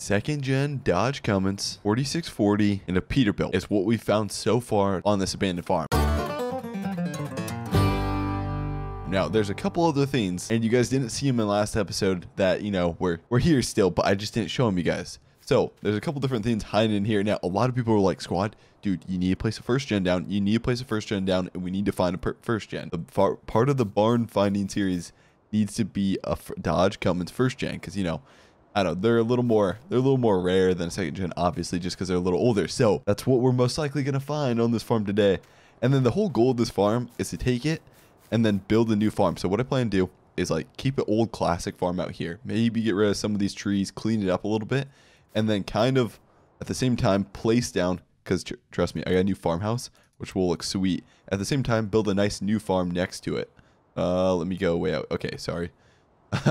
Second gen Dodge Cummins 4640 and a Peterbilt is what we found so far on this abandoned farm. Now, there's a couple other things, and you guys didn't see them in the last episode that, you know, we're, we're here still, but I just didn't show them you guys. So, there's a couple different things hiding in here. Now, a lot of people are like, Squad, dude, you need to place a first gen down. You need to place a first gen down, and we need to find a first gen. The part of the barn finding series needs to be a Dodge Cummins first gen, because, you know, I don't know, they're a little more they're a little more rare than second gen, obviously, just because they're a little older. So that's what we're most likely gonna find on this farm today. And then the whole goal of this farm is to take it and then build a new farm. So what I plan to do is like keep an old classic farm out here. Maybe get rid of some of these trees, clean it up a little bit, and then kind of at the same time place down because tr trust me, I got a new farmhouse which will look sweet. At the same time, build a nice new farm next to it. Uh, let me go way out. Okay, sorry.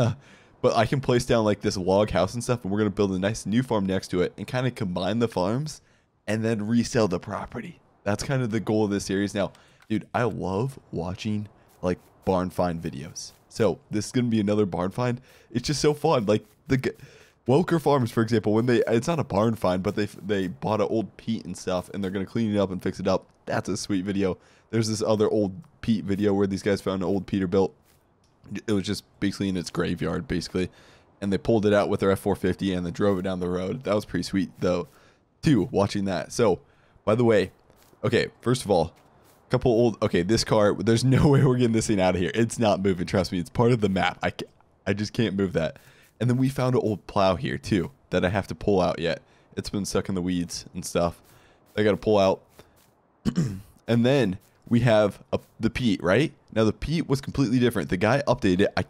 But I can place down like this log house and stuff, and we're to build a nice new farm next to it and kind of combine the farms and then resell the property. That's kind of the goal of this series. Now, dude, I love watching like barn find videos. So this is to be another barn find. It's just so fun. Like the Welker Farms, for example, when they, it's not a barn find, but they, they bought an old Pete and stuff and they're to clean it up and fix it up. That's a sweet video. There's this other old Pete video where these guys found an old Peterbilt it was just basically in its graveyard, basically. And they pulled it out with their F450 and then drove it down the road. That was pretty sweet, though, too, watching that. So, by the way, okay, first of all, a couple old, okay, this car, there's no way we're getting this thing out of here. It's not moving, trust me. It's part of the map. I, I just can't move that. And then we found an old plow here, too, that I have to pull out yet. It's been stuck in the weeds and stuff. I got to pull out. and then we have a, the Pete, right? Now the Pete was completely different. The guy updated it. I,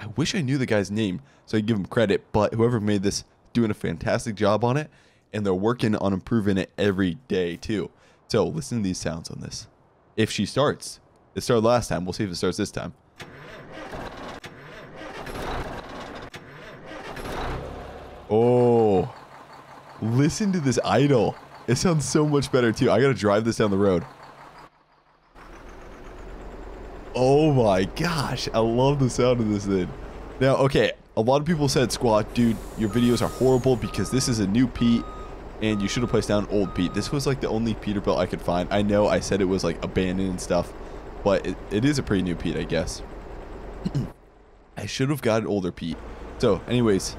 I wish I knew the guy's name so I give him credit, but whoever made this doing a fantastic job on it, and they're working on improving it every day too. So listen to these sounds on this. If she starts, it started last time. We'll see if it starts this time. Oh, listen to this idle. It sounds so much better too. I gotta drive this down the road. Oh my gosh, I love the sound of this thing. Now, okay, a lot of people said, Squad, dude, your videos are horrible because this is a new Pete and you should have placed down old Pete. This was like the only Peterbilt I could find. I know I said it was like abandoned and stuff, but it, it is a pretty new Pete, I guess. I should have got an older Pete. So, anyways,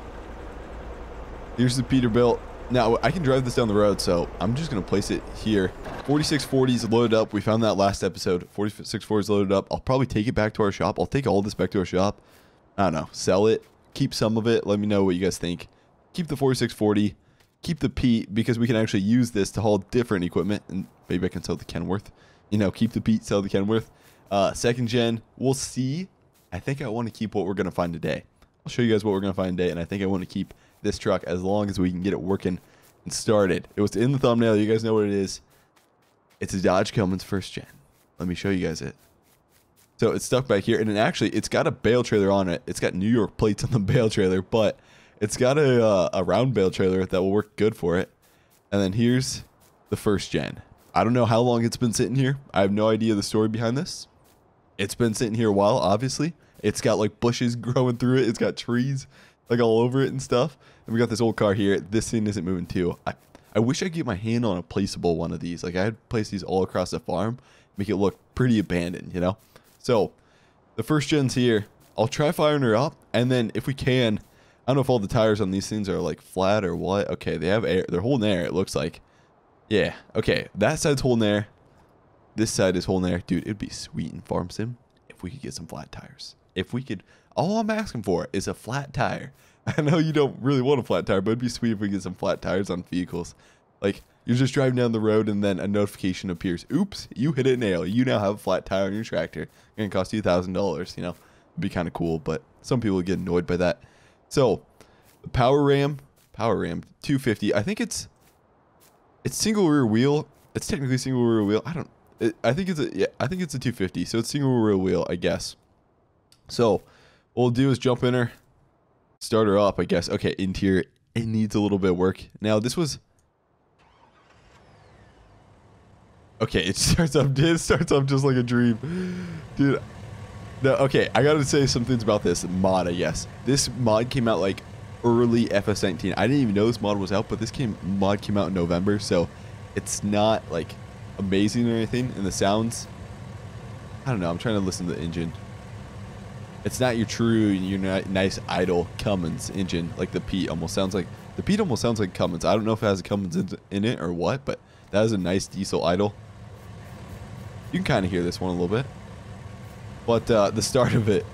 here's the Peterbilt. Now, I can drive this down the road, so I'm just going to place it here. 4640 is loaded up. We found that last episode. 4640 is loaded up. I'll probably take it back to our shop. I'll take all this back to our shop. I don't know. Sell it. Keep some of it. Let me know what you guys think. Keep the 4640. Keep the Pete because we can actually use this to haul different equipment. And maybe I can sell the Kenworth. You know, keep the Pete, sell the Kenworth. Uh, second gen, we'll see. I think I want to keep what we're going to find today. I'll show you guys what we're going to find today. And I think I want to keep this truck as long as we can get it working and started. It was in the thumbnail. You guys know what it is. It's a Dodge Cummins first gen. Let me show you guys it. So it's stuck back here, and it actually it's got a bale trailer on it. It's got New York plates on the bale trailer, but it's got a uh, a round bale trailer that will work good for it. And then here's the first gen. I don't know how long it's been sitting here. I have no idea the story behind this. It's been sitting here a while, obviously. It's got like bushes growing through it. It's got trees like all over it and stuff. And we got this old car here. This thing isn't moving too. I, I wish I could get my hand on a placeable one of these. Like I'd place these all across the farm, make it look pretty abandoned, you know? So the first gen's here. I'll try firing her up. And then if we can, I don't know if all the tires on these things are like flat or what. Okay, they have air. They're holding air, it looks like. Yeah, okay. That side's holding air. This side is holding air. Dude, it'd be sweet in Farm Sim if we could get some flat tires. If we could all I'm asking for is a flat tire. I know you don't really want a flat tire, but it'd be sweet if we get some flat tires on vehicles. Like, you're just driving down the road and then a notification appears. Oops, you hit a nail. You now have a flat tire on your tractor. It's going to cost you $1,000, you know? It'd be kind of cool, but some people get annoyed by that. So, power ram, power ram 250. I think it's it's single rear wheel. It's technically single rear wheel. I don't it, I think it's a yeah, I think it's a 250. So it's single rear wheel, I guess. So, what we'll do is jump in her, start her up, I guess. Okay, interior, it needs a little bit of work. Now, this was... Okay, it starts up, it starts up just like a dream. Dude, no, okay, I gotta say some things about this mod, I guess. This mod came out like early FS19. I didn't even know this mod was out, but this came mod came out in November, so it's not like amazing or anything. And the sounds, I don't know. I'm trying to listen to the engine. It's not your true, your nice idle Cummins engine like the Pete almost sounds like. The Pete almost sounds like Cummins. I don't know if it has a Cummins in, it or what, but that is a nice diesel idle. You can kind of hear this one a little bit. But uh, the start of it,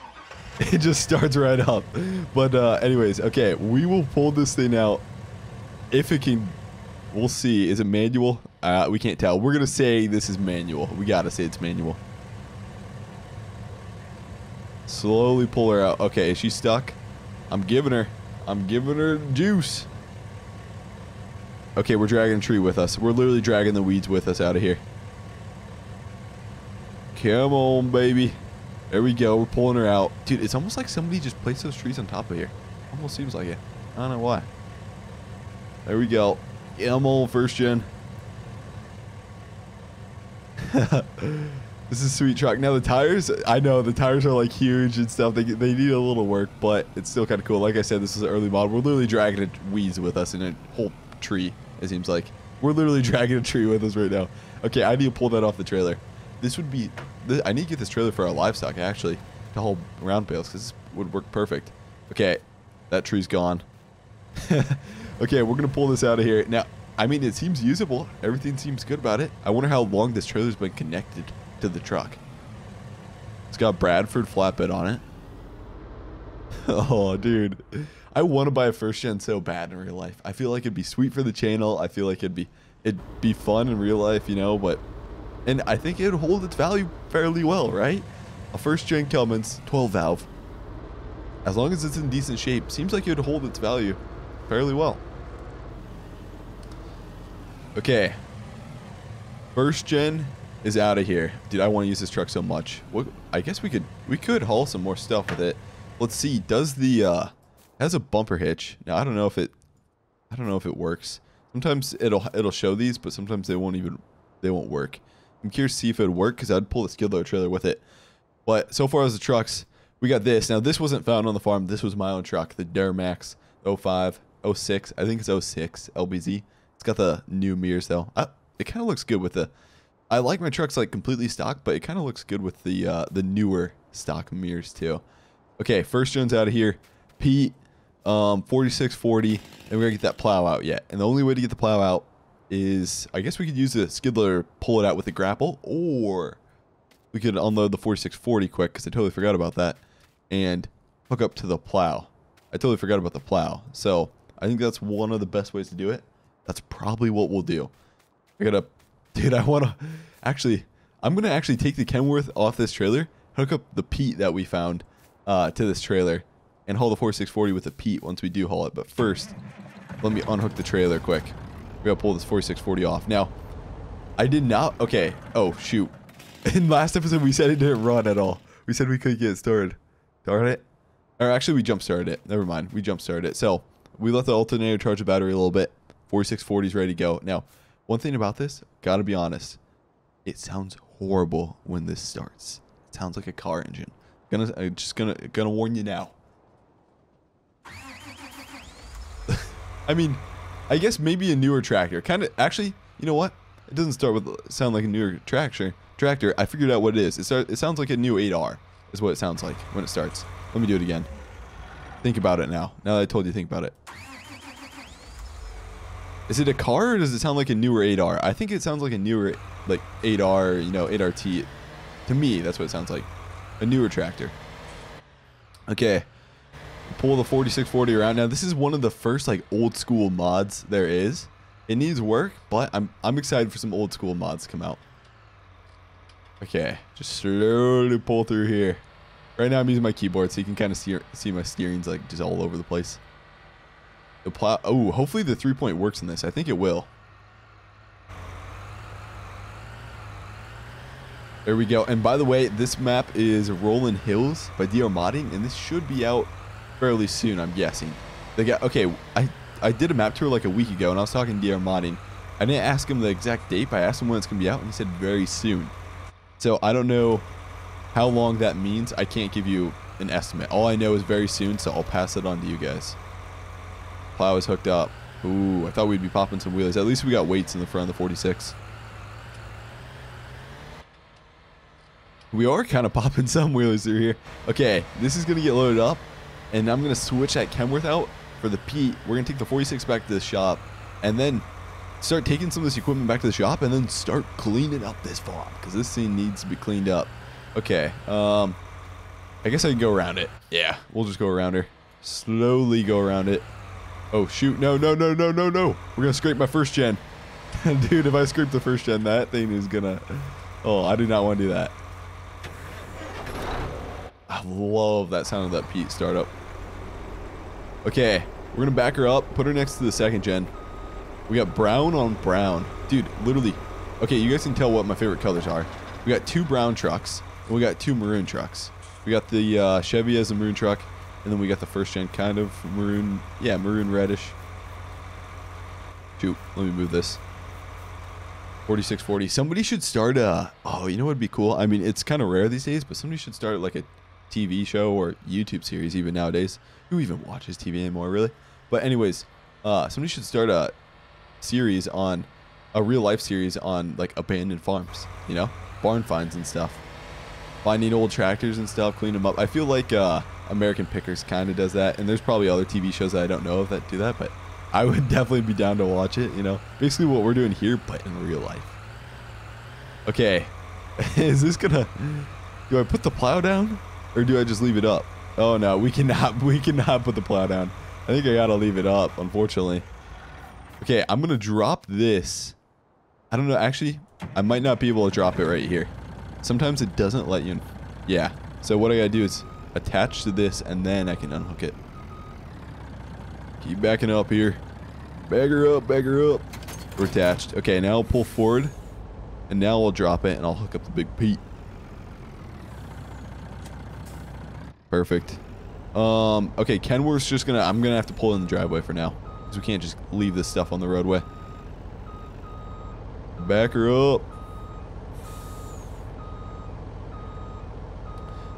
it just starts right up. But uh, anyways, okay, we will pull this thing out. If it can, we'll see. Is it manual? Uh, we can't tell. We're going to say this is manual. We got to say it's manual. Slowly pull her out. Okay, is she stuck? I'm giving her. I'm giving her juice. Okay, we're dragging a tree with us. We're literally dragging the weeds with us out of here. Come on, baby. There we go. We're pulling her out. Dude, it's almost like somebody just placed those trees on top of here. Almost seems like it. I don't know why. There we go. Come on, first gen. this is a sweet truck. Now the tires, I know the tires are like huge and stuff. They, they need a little work, but it's still kind of cool. Like I said, this is an early model. We're literally dragging a weeds with us in a whole tree, it seems like. We're literally dragging a tree with us right now. Okay, I need to pull that off the trailer. This would be, this, I need to get this trailer for our livestock actually, to haul round bales because this would work perfect. Okay, that tree's gone. okay, we're going to pull this out of here. Now, I mean, it seems usable. Everything seems good about it. I wonder how long this trailer's been connected to the truck. It's got Bradford flatbed on it. oh, dude. I want to buy a first gen so bad in real life. I feel like it'd be sweet for the channel. I feel like it'd be it'd be fun in real life, you know, but and I think it'd hold its value fairly well, right? A first gen Cummins 12 valve. As long as it's in decent shape, seems like it would hold its value fairly well. Okay. First gen is out of here. Dude, I want to use this truck so much. What, I guess we could we could haul some more stuff with it. Let's see. Does the uh has a bumper hitch. Now I don't know if it I don't know if it works. Sometimes it'll it'll show these, but sometimes they won't even they won't work. I'm curious to see if it would work because I'd pull the skid loader trailer with it. But so far as the trucks, we got this. Now this wasn't found on the farm. This was my own truck, the Duramax 05, 06. I think it's 06 LBZ. It's got the new mirrors though. I, it kind of looks good with the I like my trucks like completely stock, but it kind of looks good with the uh, the newer stock mirrors too. Okay, first gen's out of here. Pete, um, 4640, and we're gonna get that plow out yet. And the only way to get the plow out is, I guess we could use the skid loader, pull it out with the grapple, or we could unload the 4640 quick because I totally forgot about that, and hook up to the plow. I totally forgot about the plow. So I think that's one of the best ways to do it. That's probably what we'll do. I gotta Dude, I want to... Actually, I'm to actually take the Kenworth off this trailer, hook up the Pete that we found uh, to this trailer, and haul the 4640 with the Pete once we do haul it. But first, let me unhook the trailer quick. We gotta pull this 4640 off. Now, I did not... Okay. Oh, shoot. In last episode, we said it didn't run at all. We said we couldn't get it started. Darn it. Or actually, we jump started it. Never mind. We jump started it. So, we let the alternator charge the battery a little bit. 4640 is ready to go. Now, one thing about this, gotta be honest, it sounds horrible when this starts. It sounds like a car engine. Gonna, I'm just gonna, gonna warn you now. I mean, I guess maybe a newer tractor. Kind of, actually, you know what? It doesn't start with sound like a newer tractor. Tractor. I figured out what it is. It start, It sounds like a new 8R. Is what it sounds like when it starts. Let me do it again. Think about it now. Now that I told you, think about it. Is it a car or does it sound like a newer 8R? I think it sounds like a newer, like 8R, you know, 8RT. To me, that's what it sounds like. A newer tractor. Okay. Pull the 4640 around. Now, this is one of the first, like, old school mods there is. It needs work, but I'm, I'm excited for some old school mods to come out. Okay. Just slowly pull through here. Right now, I'm using my keyboard, so you can kind of see, see my steering's, like, just all over the place. Plow. Oh, hopefully the three point works in this. I think it will. There we go. And by the way, this map is Rolling Hills by DR Modding, and this should be out fairly soon, I'm guessing. They got okay. I I did a map tour like a week ago, and I was talking to DR Modding. I didn't ask him the exact date, but I asked him when it's gonna be out, and he said very soon. So I don't know how long that means. I can't give you an estimate. All I know is very soon, so I'll pass it on to you guys. Plow is hooked up. Ooh, I thought we'd be popping some wheelies. At least we got weights in the front of the 46. We are kind of popping some wheelies through here. Okay, this is going to get loaded up, and I'm going to switch that Kenworth out for the Pete. We're going to take the 46 back to the shop, and then start taking some of this equipment back to the shop, and then start cleaning up this farm, because this thing needs to be cleaned up. Okay, um, I guess I can go around it. Yeah, we'll just go around her. Slowly go around it. Oh, shoot. No, no, no, no, no, no. We're going to scrape my first gen. Dude, if I scrape the first gen, that thing is going to... Oh, I do not want to do that. I love that sound of that Pete startup. Okay, we're going to back her up, put her next to the second gen. We got brown on brown. Dude, literally. Okay, you guys can tell what my favorite colors are. We got two brown trucks, and we got two maroon trucks. We got the uh, Chevy as a maroon truck, and then we got the first gen kind of maroon, yeah, maroon reddish. Shoot, let me move this. 4640. Somebody should start a, oh, you know what would be cool? I mean, it's kind of rare these days, but somebody should start like a TV show or YouTube series even nowadays. Who even watches TV anymore, really? But anyways, uh, somebody should start a series on, a real life series on like abandoned farms, you know? Barn finds and stuff. Finding old tractors and stuff, clean them up. I feel like uh, American Pickers kind of does that, and there's probably other TV shows that I don't know of that do that, but I would definitely be down to watch it, you know? Basically what we're doing here, but in real life. Okay. Is this gonna... Do I put the plow down? Or do I just leave it up? Oh no, we cannot, we cannot put the plow down. I think I gotta leave it up, unfortunately. Okay, I'm gonna drop this. I don't know, actually, I might not be able to drop it right here. Sometimes it doesn't let you... Yeah, so what I gotta do is attach to this and then I can unhook it. Keep backing up here. Bag her up, bag her up. We're attached. Okay, now I'll pull forward. And now I'll drop it and I'll hook up the big Pete. Perfect. Um, okay, Kenworth's just gonna, I'm gonna have to pull in the driveway for now. Because we can't just leave this stuff on the roadway. Back her up.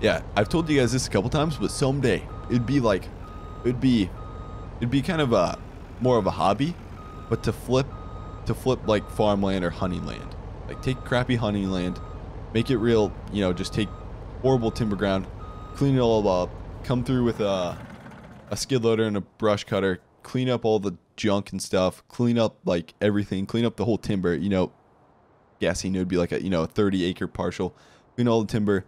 Yeah, I've told you guys this a couple times, but someday it'd be like, it'd be, it'd be kind of a, more of a hobby, but to flip, to flip like farmland or hunting land. Like take crappy hunting land, make it real, you know, just take horrible timber ground, clean it all up, come through with a, a skid loader and a brush cutter, clean up all the junk and stuff, clean up like everything, clean up the whole timber, you know, guessing it would be like a, you know, a 30 acre partial, clean all the timber,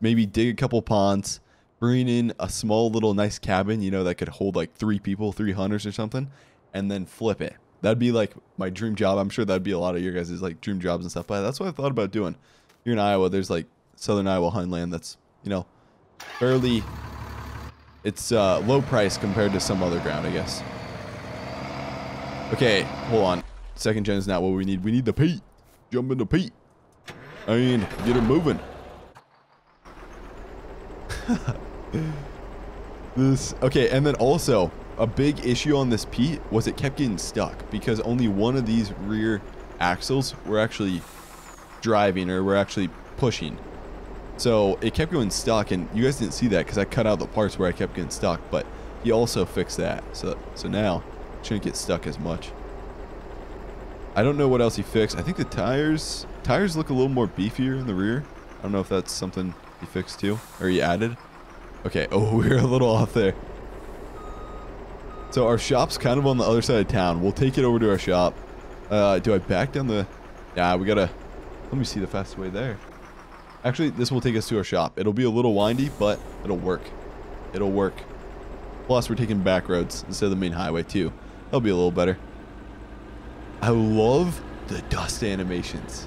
maybe dig a couple ponds, bring in a small little nice cabin, you know, that could hold like three people, three hunters or something, and then flip it. That'd be like my dream job. I'm sure that'd be a lot of your guys' like dream jobs and stuff. But that's what I thought about doing. Here in Iowa, there's like southern Iowa hunt land that's, you know, fairly it's uh, low price compared to some other ground, I guess. Okay, hold on. Second gen is not what we need. We need the Pete. Jump in into Pete. And get it moving. this okay, and then also a big issue on this Pete was it kept getting stuck because only one of these rear axles were actually driving or were actually pushing. So it kept going stuck and you guys didn't see that because I cut out the parts where I kept getting stuck, but he also fixed that. So so now it shouldn't get stuck as much. I don't know what else he fixed. I think the tires tires look a little more beefier in the rear. I don't know if that's something he fixed too or he added. Okay, oh, we're a little off there. So our shop's kind of on the other side of town. We'll take it over to our shop. Uh, do I back down the... Yeah, we gotta... Let me see the fastest way there. Actually, this will take us to our shop. It'll be a little windy, but it'll work. It'll work. Plus, we're taking back roads instead of the main highway, too. That'll be a little better. I love the dust animations.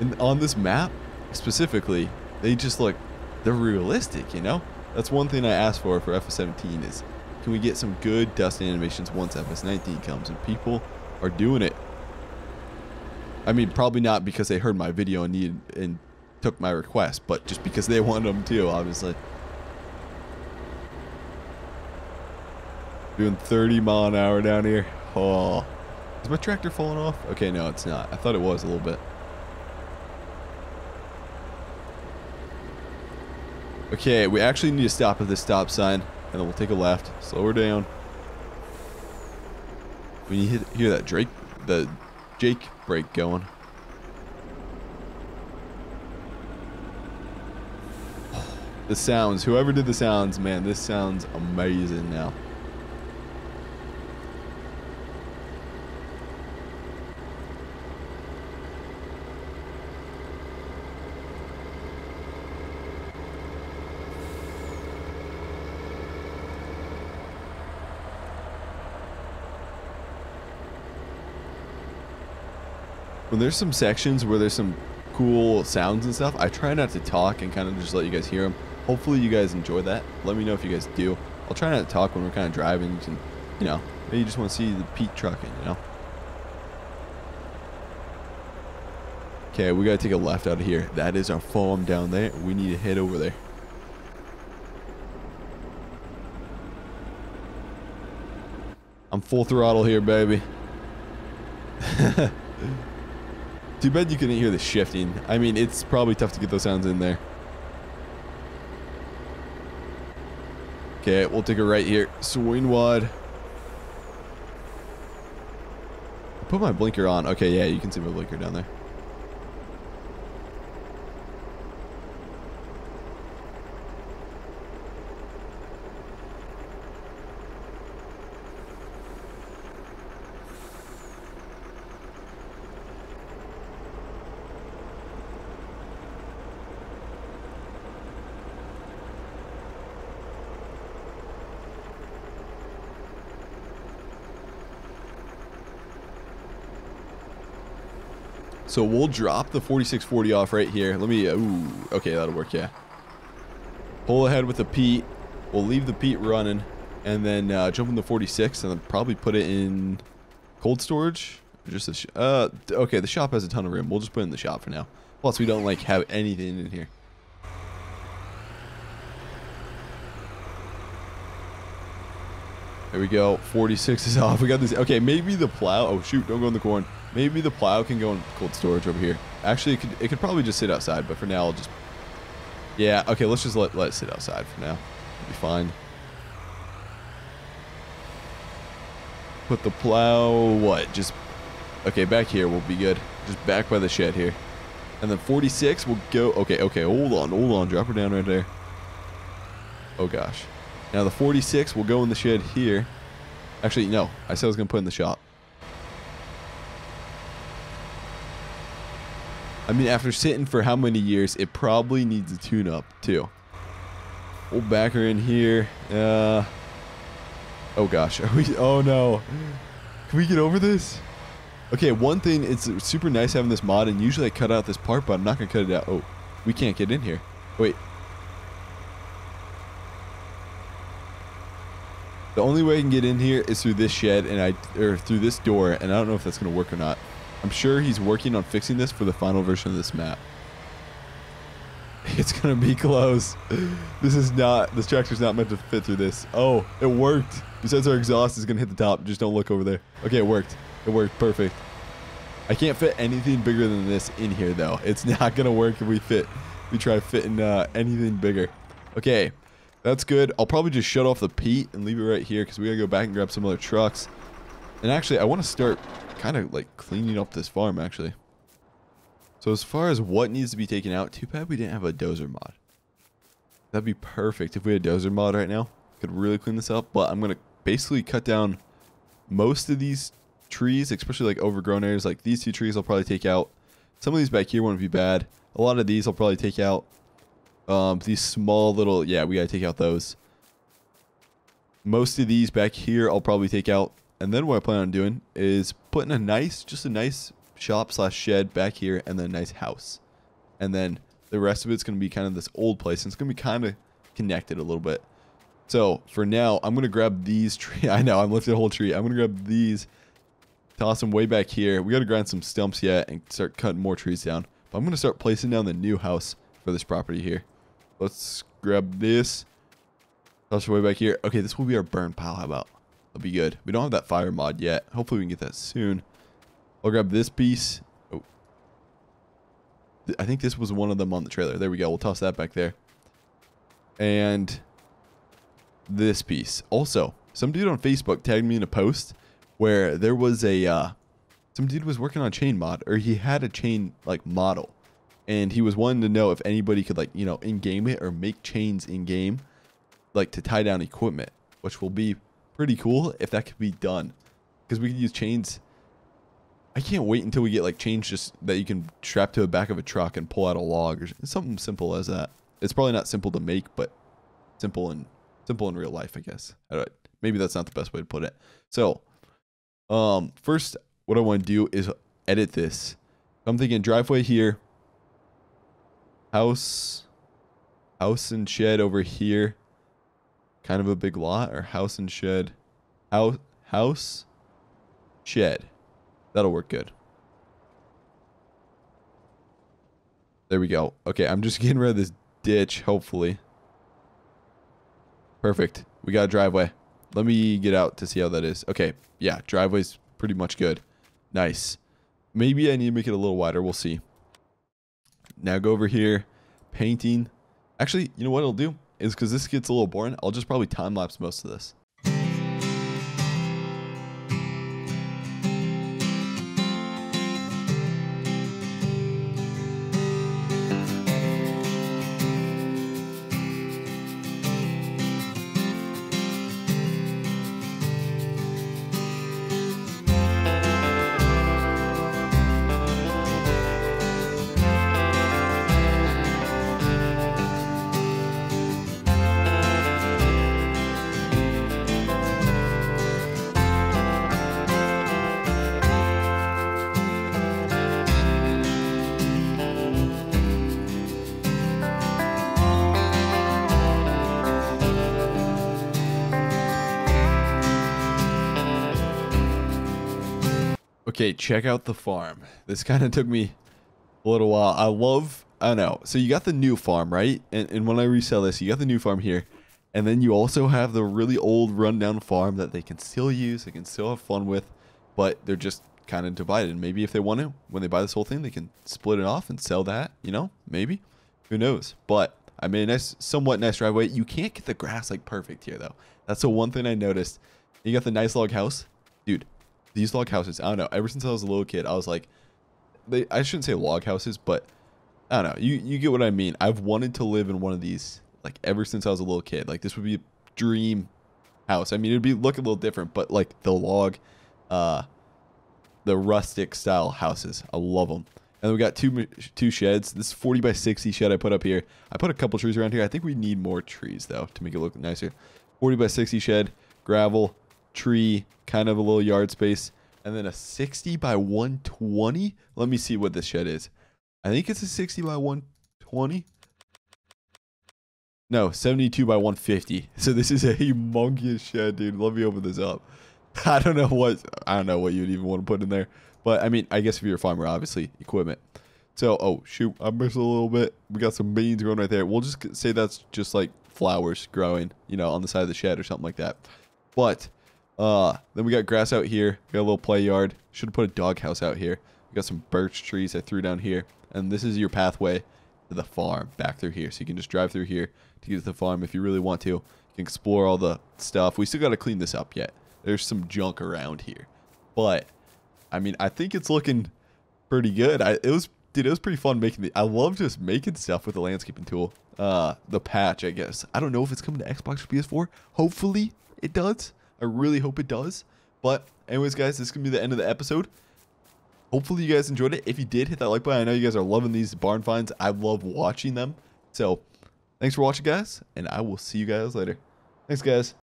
And on this map, specifically, they just look... They're realistic, you know? That's one thing I asked for for FS17 is can we get some good dust animations once FS19 comes? And people are doing it. I mean, probably not because they heard my video and needed and took my request, but just because they wanted them too, obviously. Doing 30 mile an hour down here. Oh. Is my tractor falling off? Okay, no, it's not. I thought it was a little bit. Okay, we actually need to stop at this stop sign, and then we'll take a left. Slow her down. We need to hear that Drake, the Jake brake going. The sounds, whoever did the sounds, man, this sounds amazing now. When there's some sections where there's some cool sounds and stuff, I try not to talk and kind of just let you guys hear them. Hopefully you guys enjoy that. Let me know if you guys do. I'll try not to talk when we're kind of driving. You you know, maybe you just want to see the Pete trucking, you know. Okay, we gotta take a left out of here. That is our farm down there. We need to head over there. I'm full throttle here, baby. Too bad you couldn't hear the shifting. I mean, it's probably tough to get those sounds in there. Okay, we'll take a right here. Swing wide. Put my blinker on. Okay, yeah, you can see my blinker down there. So we'll drop the 4640 off right here. Let me, uh, ooh, okay, that'll work, yeah. Pull ahead with the Pete. We'll leave the Pete running and then uh, jump in the 46 and then probably put it in cold storage. Just a uh, okay, the shop has a ton of room. We'll just put it in the shop for now. Plus, we don't like have anything in here. There we go. 46 is off. We got this. Okay, maybe the plow. Oh, shoot. Don't go in the corn. Maybe the plow can go in cold storage over here. Actually, it could, it could probably just sit outside, but for now, I'll just... Yeah, okay, let's just let, let it sit outside for now. It'll be fine. Put the plow, what, just... Okay, back here we'll be good. Just back by the shed here. And then 46 will go... Okay, okay, hold on, hold on. Drop her down right there. Oh, gosh. Now the 46 will go in the shed here. Actually, no. I said I was going to put in the shop. I mean, after sitting for how many years, it probably needs a tune-up, too. We'll back her in here. Uh, oh, gosh. Are we? Oh, no. Can we get over this? Okay, one thing, it's super nice having this mod, and usually I cut out this part, but I'm not going to cut it out. Oh, we can't get in here. Wait. The only way I can get in here is through this shed, and I or through this door, and I don't know if that's going to work or not. I'm sure he's working on fixing this for the final version of this map. It's gonna be close. This is not, this tractor's not meant to fit through this. Oh, it worked. Besides our exhaust is gonna hit the top. Just don't look over there. Okay, it worked. It worked perfect. I can't fit anything bigger than this in here though. It's not gonna work if we fit, we try fitting uh, anything bigger. Okay, that's good. I'll probably just shut off the Pete and leave it right here because we gotta go back and grab some other trucks. And actually, I want to start kind of like cleaning up this farm actually. So as far as what needs to be taken out, too bad we didn't have a dozer mod. That'd be perfect if we had a dozer mod right now. Could really clean this up, but I'm going to basically cut down most of these trees, especially like overgrown areas. Like these two trees I'll probably take out. Some of these back here won't be bad. A lot of these I'll probably take out. Um, these small little, yeah, we got to take out those. Most of these back here I'll probably take out. And then what I plan on doing is putting a nice, just a nice shop slash shed back here and then a nice house. And then the rest of it's going to be kind of this old place. And it's going to be kind of connected a little bit. So for now, I'm going to grab these tree. I know, I'm lifting a whole tree. I'm going to grab these, toss them way back here. We got to grind some stumps yet and start cutting more trees down. But I'm going to start placing down the new house for this property here. Let's grab this. Toss it way back here. Okay, this will be our burn pile. How about? That'll be good. We don't have that fire mod yet. Hopefully we can get that soon. I'll grab this piece. Oh. I think this was one of them on the trailer. There we go. We'll toss that back there. and this piece. Also, some dude on Facebook tagged me in a post where there was a uh, some dude was working on chain mod or he had a chain like model and he was wanting to know if anybody could like, you know, in game it or make chains in game like to tie down equipment, which will be pretty cool if that could be done. Because we could use chains. I can't wait until we get like chains just that you can strap to the back of a truck and pull out a log or something simple as that. It's probably not simple to make, but simple in simple in real life, I guess. Maybe that's not the best way to put it. So, um, first, what I want to do is edit this. I'm thinking driveway here, house, house and shed over here. Kind of a big lot, or house and shed, house, house, shed. That'll work good. There we go. Okay, I'm just getting rid of this ditch, hopefully. Perfect. We got a driveway. Let me get out to see how that is. Okay, yeah, driveway's pretty much good. Nice. Maybe I need to make it a little wider. We'll see. Now go over here. Painting. Actually, you know what I'll do? Is because this gets a little boring, I'll just probably time-lapse most of this. Okay, check out the farm. This kind of took me a little while. I love, I know. So you got the new farm, right? And, and when I resell this, you got the new farm here. And then you also have the really old rundown farm that they can still use, they can still have fun with, but they're just kind of divided. Maybe if they want to, when they buy this whole thing, they can split it off and sell that, you know? Maybe. Who knows? But I made a nice, somewhat nice driveway. You can't get the grass like perfect here though. That's the one thing I noticed. You got the nice log house. Dude, these log houses, I don't know. Ever since I was a little kid, I was like, they. I shouldn't say log houses, but I don't know. You you get what I mean. I've wanted to live in one of these like ever since I was a little kid. Like this would be a dream house. I mean, it'd be look a little different, but like the log, uh, the rustic style houses. I love them. And we got two two sheds. This 40 by 60 shed I put up here. I put a couple trees around here. I think we need more trees though to make it look nicer. 40 by 60 shed, gravel, tree, kind of a little yard space, and then a 60 by 120. Let me see what this shed is. I think it's a 60 by 120. No, 72 by 150. So this is a humongous shed, dude. Let me open this up. I don't know what I don't know what you'd even want to put in there. But I mean, I guess if you're a farmer, obviously equipment. So, oh shoot, I missed a little bit. We got some beans growing right there. We'll just say that's just like flowers growing, you know, on the side of the shed or something like that. But uh, then we got grass out here. We got a little play yard. Should have put a doghouse out here. We got some birch trees I threw down here. And this is your pathway to the farm back through here. So you can just drive through here to get to the farm if you really want to. You can explore all the stuff. We still got to clean this up yet. There's some junk around here. But, I mean, I think it's looking pretty good. I, it was, dude, it was pretty fun making the, I love just making stuff with the landscaping tool. Uh, the patch, I guess. I don't know if it's coming to Xbox or PS4. Hopefully it does. I really hope it does. But anyways, guys, this is going to be the end of the episode. Hopefully you guys enjoyed it. If you did, hit that like button. I know you guys are loving these barn finds. I love watching them. So thanks for watching, guys. And I will see you guys later. Thanks, guys.